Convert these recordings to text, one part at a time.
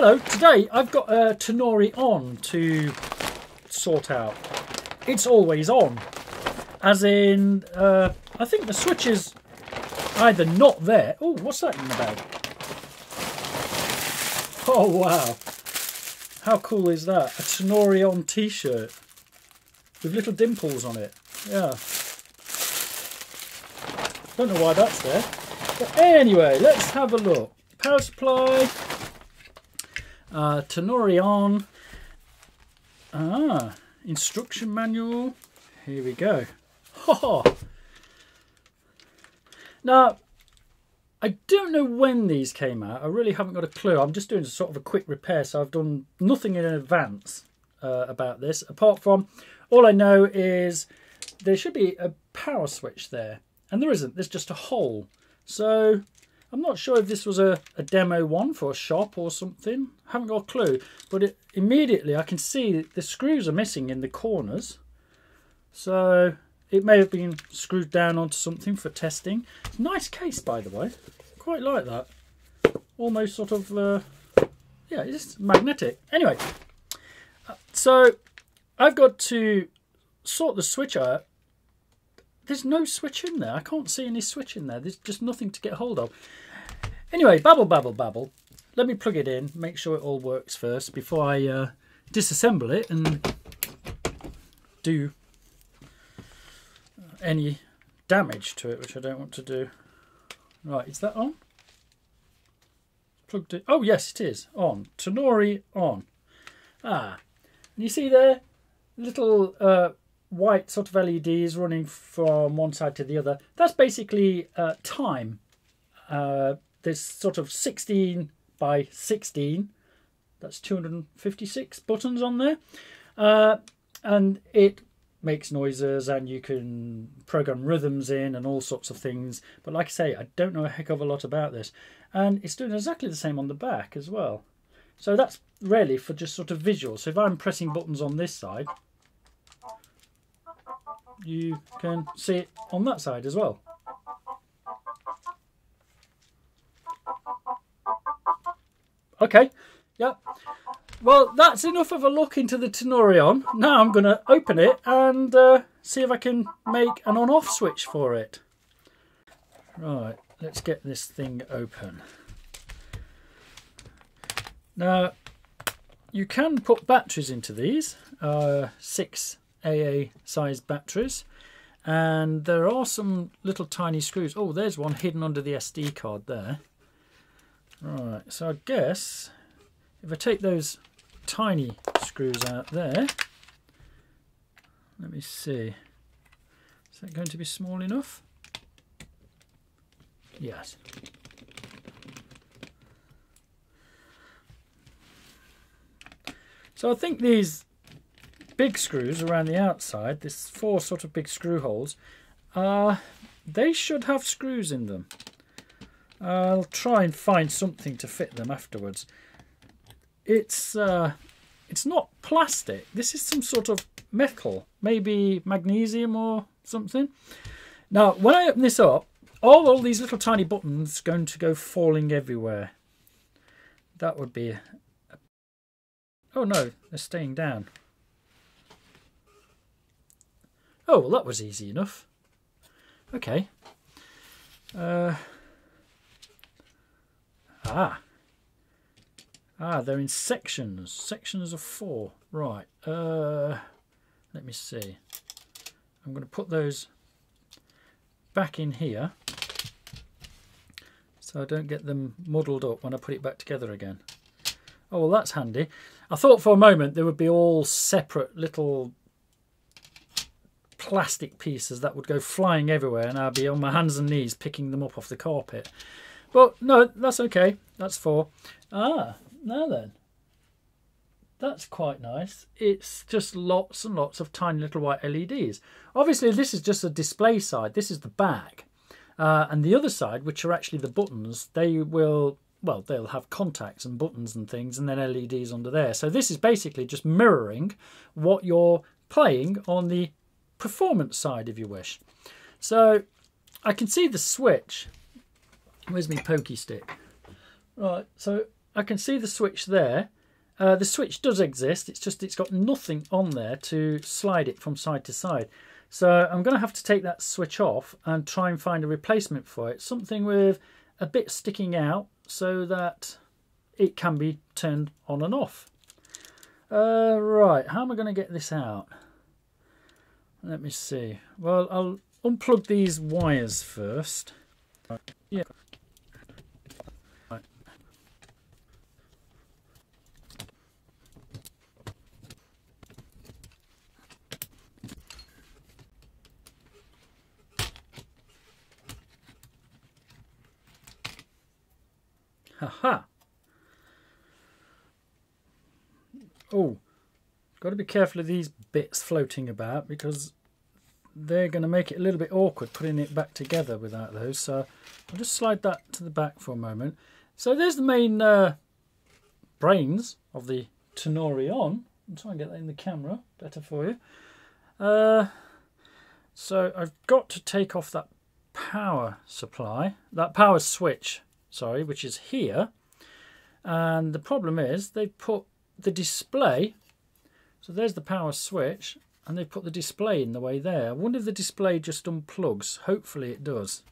Hello, today I've got a Tenori-On to sort out. It's always on. As in, uh, I think the switch is either not there. Oh, what's that in the bag? Oh, wow. How cool is that? A Tenori-On t-shirt with little dimples on it. Yeah. Don't know why that's there. But anyway, let's have a look. Power supply. Uh, Tenori-On. Ah, instruction manual. Here we go. Ha Now, I don't know when these came out. I really haven't got a clue. I'm just doing sort of a quick repair, so I've done nothing in advance uh, about this. Apart from, all I know is there should be a power switch there. And there isn't. There's just a hole. So I'm not sure if this was a, a demo one for a shop or something. I haven't got a clue. But it, immediately I can see the screws are missing in the corners. So it may have been screwed down onto something for testing. Nice case, by the way. Quite like that. Almost sort of, uh, yeah, it's magnetic. Anyway, uh, so I've got to sort the switch out there's no switch in there. I can't see any switch in there. There's just nothing to get hold of. Anyway, babble, babble, babble. Let me plug it in, make sure it all works first before I uh, disassemble it and do any damage to it, which I don't want to do. Right, is that on? Plugged it. Oh, yes, it is on. Tenori on. Ah, and you see there, little uh, white sort of LEDs running from one side to the other. That's basically uh, time. Uh, there's sort of 16 by 16. That's 256 buttons on there. Uh, and it makes noises and you can program rhythms in and all sorts of things. But like I say, I don't know a heck of a lot about this. And it's doing exactly the same on the back as well. So that's really for just sort of visual. So if I'm pressing buttons on this side, you can see it on that side as well. Okay, yep. Well, that's enough of a look into the Tenori-On. Now I'm going to open it and uh, see if I can make an on-off switch for it. Right, let's get this thing open. Now, you can put batteries into these, uh, six AA sized batteries and there are some little tiny screws. Oh, there's one hidden under the SD card there. Right, so I guess if I take those tiny screws out there, let me see. Is that going to be small enough? Yes. So I think these big screws around the outside, there's four sort of big screw holes, uh, they should have screws in them. I'll try and find something to fit them afterwards. It's uh, it's not plastic. This is some sort of metal, maybe magnesium or something. Now, when I open this up, all, all these little tiny buttons going to go falling everywhere. That would be... A... Oh no, they're staying down. Oh, well, that was easy enough. Okay. Uh, ah. Ah, they're in sections. Sections of four. Right. Uh, let me see. I'm going to put those back in here so I don't get them muddled up when I put it back together again. Oh, well, that's handy. I thought for a moment they would be all separate little plastic pieces that would go flying everywhere and I'd be on my hands and knees picking them up off the carpet. But no, that's okay. That's four. Ah, now then. That's quite nice. It's just lots and lots of tiny little white LEDs. Obviously, this is just a display side. This is the back. Uh, and the other side, which are actually the buttons, they will, well, they'll have contacts and buttons and things, and then LEDs under there. So this is basically just mirroring what you're playing on the performance side, if you wish. So I can see the switch. Where's my pokey stick? Right, so I can see the switch there. Uh, the switch does exist, it's just it's got nothing on there to slide it from side to side. So I'm going to have to take that switch off and try and find a replacement for it. Something with a bit sticking out so that it can be turned on and off. Uh, right, how am I going to get this out? Let me see. Well, I'll unplug these wires first. Yeah. Haha. Oh, got to be careful of these bits floating about because they're going to make it a little bit awkward putting it back together without those. So I'll just slide that to the back for a moment. So there's the main uh, brains of the Tenori-On. I'm trying to get that in the camera better for you. Uh, so I've got to take off that power supply, that power switch, sorry, which is here. And the problem is they've put the display, so there's the power switch, and they've put the display in the way there. I wonder if the display just unplugs. Hopefully it does.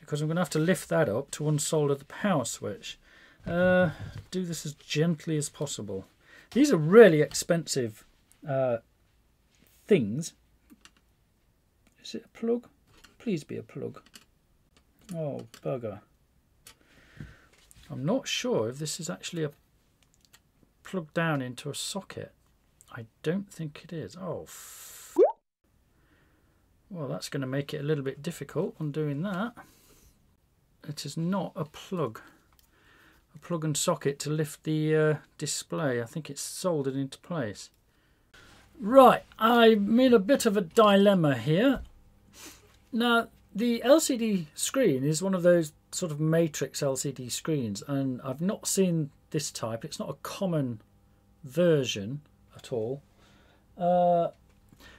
Because I'm going to have to lift that up to unsolder the power switch. Uh, do this as gently as possible. These are really expensive uh, things. Is it a plug? Please be a plug. Oh, bugger. I'm not sure if this is actually a plug down into a socket. I don't think it is. Oh, well, that's going to make it a little bit difficult on doing that. It is not a plug. A plug and socket to lift the uh, display. I think it's soldered into place. Right, I'm in a bit of a dilemma here. Now, the LCD screen is one of those sort of matrix LCD screens, and I've not seen this type. It's not a common version at all. Uh,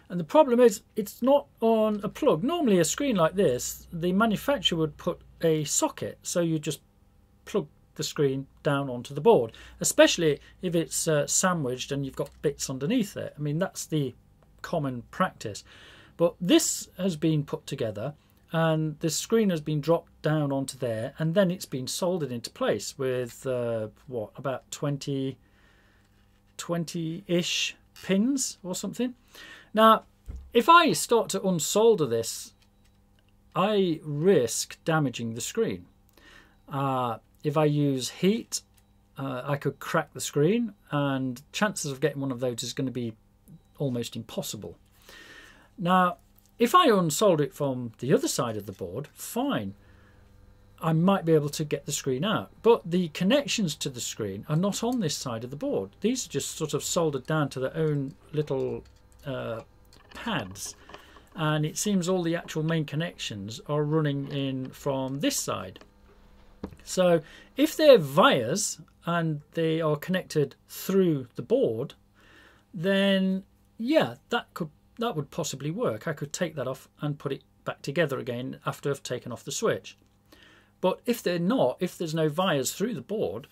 and the problem is it's not on a plug. Normally a screen like this, the manufacturer would put a socket, so you just plug the screen down onto the board, especially if it's uh, sandwiched and you've got bits underneath it. I mean, that's the common practice. But this has been put together and the screen has been dropped down onto there and then it's been soldered into place with uh, what about 20 20-ish pins or something. Now, if I start to unsolder this, I risk damaging the screen. Uh, if I use heat, uh, I could crack the screen, and chances of getting one of those is going to be almost impossible. Now, if I unsolder it from the other side of the board, fine. I might be able to get the screen out. But the connections to the screen are not on this side of the board. These are just sort of soldered down to their own little uh, pads. And it seems all the actual main connections are running in from this side. So if they're vias and they are connected through the board, then yeah, that could that would possibly work. I could take that off and put it back together again after I've taken off the switch. But if they're not, if there's no vias through the board,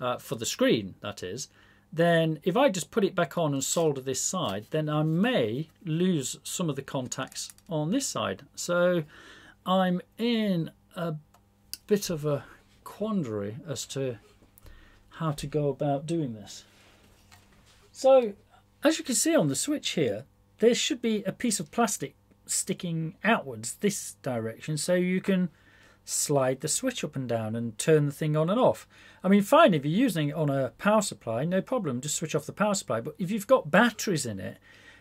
uh, for the screen that is, then if I just put it back on and solder this side, then I may lose some of the contacts on this side. So I'm in a bit of a quandary as to how to go about doing this. So as you can see on the switch here, there should be a piece of plastic sticking outwards this direction so you can slide the switch up and down and turn the thing on and off. I mean, fine, if you're using it on a power supply, no problem, just switch off the power supply. But if you've got batteries in it,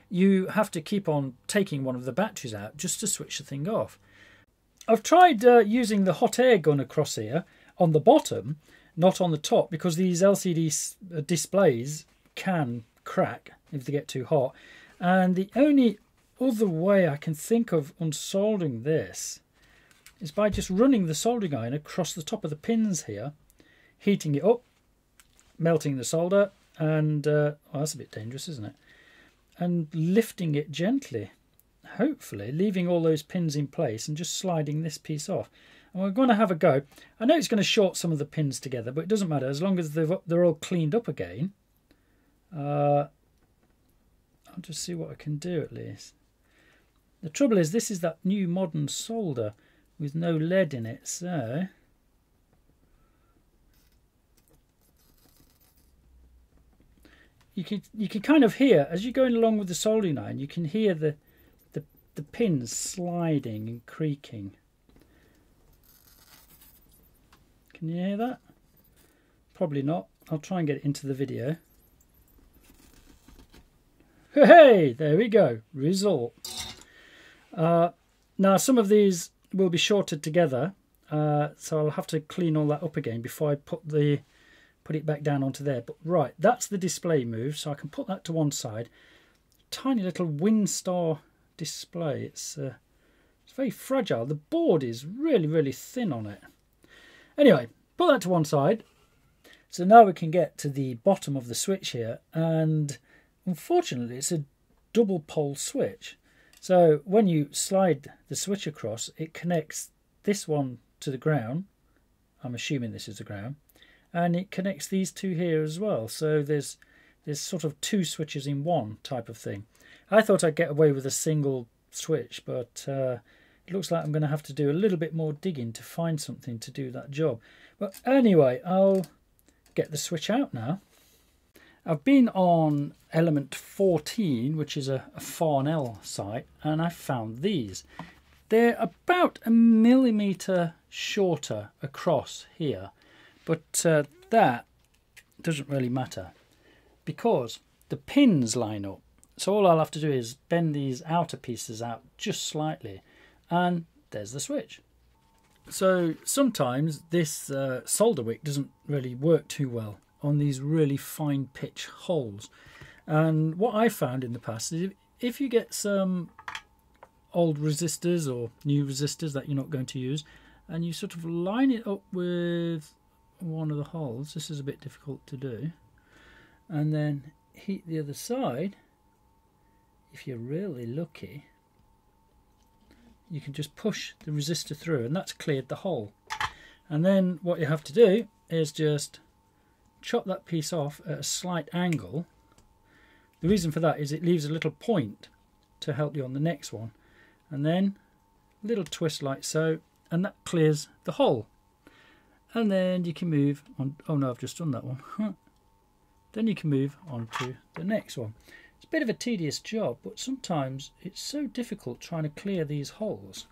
you have to keep on taking one of the batteries out just to switch the thing off. I've tried uh, using the hot air gun across here on the bottom, not on the top, because these LCD uh, displays can crack if they get too hot. And the only other way I can think of unsoldering this is by just running the soldering iron across the top of the pins here, heating it up, melting the solder, and uh, oh, that's a bit dangerous, isn't it? And lifting it gently, hopefully, leaving all those pins in place and just sliding this piece off. And we're going to have a go. I know it's going to short some of the pins together, but it doesn't matter as long as they're all cleaned up again. Uh, I'll just see what I can do at least. The trouble is this is that new modern solder with no lead in it, so... You can, you can kind of hear, as you're going along with the soldering iron, you can hear the, the, the pins sliding and creaking. Can you hear that? Probably not. I'll try and get it into the video. Hey, there we go. Result. Uh, now, some of these will be shorted together, uh, so I'll have to clean all that up again before I put the put it back down onto there. But right, that's the display move, so I can put that to one side. Tiny little WinStar display. It's uh, it's very fragile. The board is really, really thin on it. Anyway, put that to one side. So now we can get to the bottom of the switch here, and Unfortunately, it's a double pole switch. So when you slide the switch across, it connects this one to the ground. I'm assuming this is the ground. And it connects these two here as well. So there's there's sort of two switches in one type of thing. I thought I'd get away with a single switch, but uh, it looks like I'm going to have to do a little bit more digging to find something to do that job. But anyway, I'll get the switch out now. I've been on Element 14, which is a, a Farnell site, and I found these. They're about a millimetre shorter across here, but uh, that doesn't really matter because the pins line up. So all I'll have to do is bend these outer pieces out just slightly, and there's the switch. So sometimes this uh, solder wick doesn't really work too well on these really fine pitch holes. And what I found in the past is if you get some old resistors or new resistors that you're not going to use and you sort of line it up with one of the holes, this is a bit difficult to do, and then heat the other side, if you're really lucky, you can just push the resistor through and that's cleared the hole. And then what you have to do is just chop that piece off at a slight angle. The reason for that is it leaves a little point to help you on the next one. And then a little twist like so, and that clears the hole. And then you can move on. Oh no, I've just done that one. then you can move on to the next one. It's a bit of a tedious job, but sometimes it's so difficult trying to clear these holes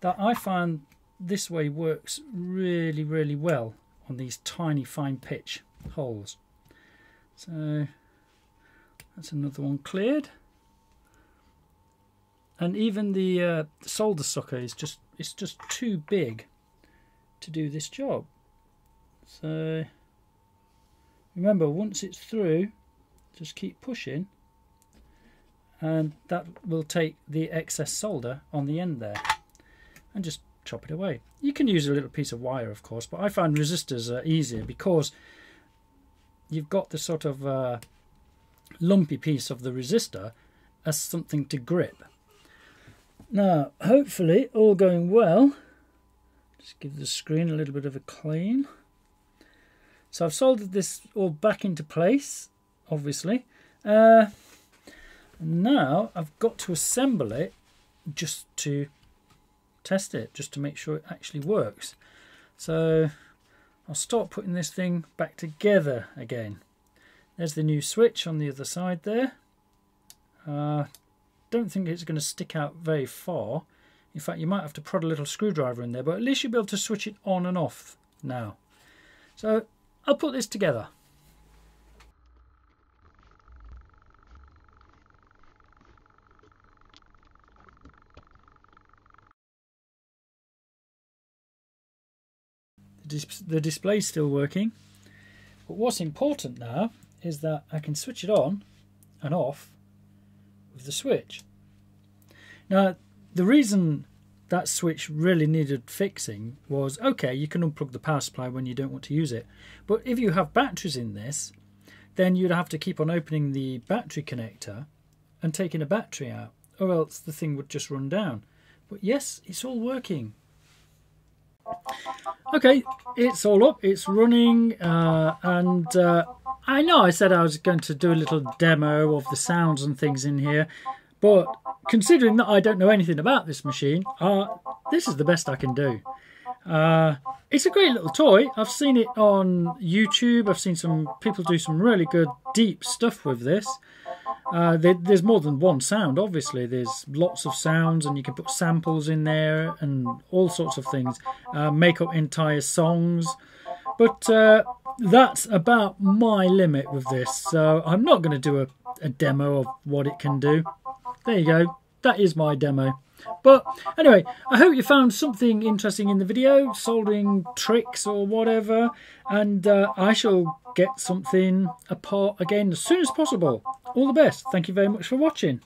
that I find this way works really, really well on these tiny fine pitch holes. So that's another one cleared. And even the uh, solder sucker is just it's just too big to do this job. So remember once it's through just keep pushing and that will take the excess solder on the end there and just chop it away. You can use a little piece of wire, of course, but I find resistors are easier because you've got the sort of uh, lumpy piece of the resistor as something to grip. Now, hopefully, all going well. Just give the screen a little bit of a clean. So I've soldered this all back into place, obviously. Uh, now I've got to assemble it just to test it just to make sure it actually works. So I'll start putting this thing back together again. There's the new switch on the other side there. Uh, don't think it's going to stick out very far. In fact, you might have to prod a little screwdriver in there, but at least you'll be able to switch it on and off now. So I'll put this together. The display's still working. But what's important now is that I can switch it on and off with the switch. Now, the reason that switch really needed fixing was okay, you can unplug the power supply when you don't want to use it. But if you have batteries in this, then you'd have to keep on opening the battery connector and taking a battery out, or else the thing would just run down. But yes, it's all working. Okay, it's all up, it's running, uh, and uh, I know I said I was going to do a little demo of the sounds and things in here, but considering that I don't know anything about this machine, uh, this is the best I can do. Uh, it's a great little toy. I've seen it on YouTube. I've seen some people do some really good deep stuff with this. Uh, there, there's more than one sound, obviously. There's lots of sounds, and you can put samples in there and all sorts of things. Uh, make up entire songs. But uh, that's about my limit with this. So I'm not going to do a, a demo of what it can do. There you go. That is my demo. But anyway, I hope you found something interesting in the video, soldering tricks or whatever, and uh, I shall get something apart again as soon as possible. All the best. Thank you very much for watching.